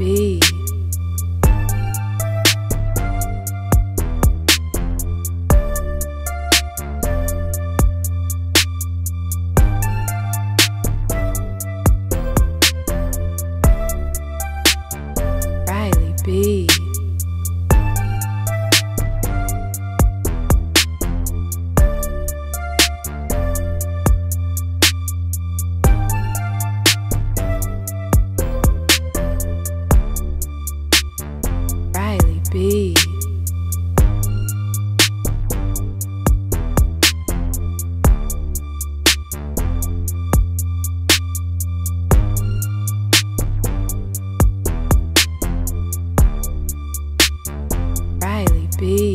B. Riley B. Riley B.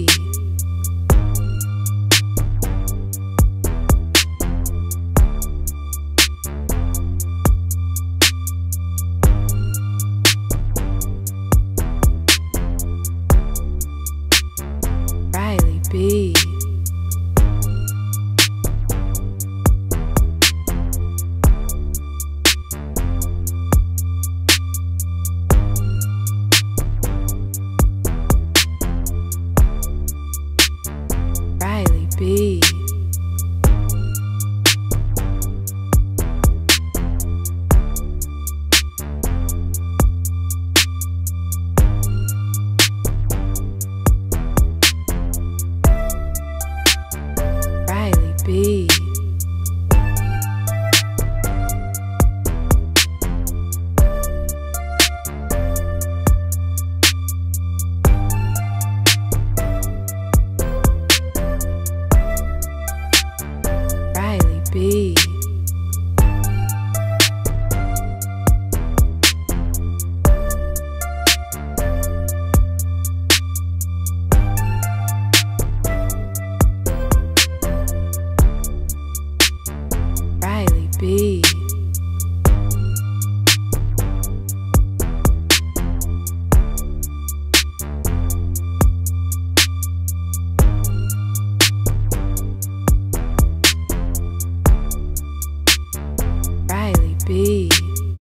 be. Riley B. be. Riley B. be.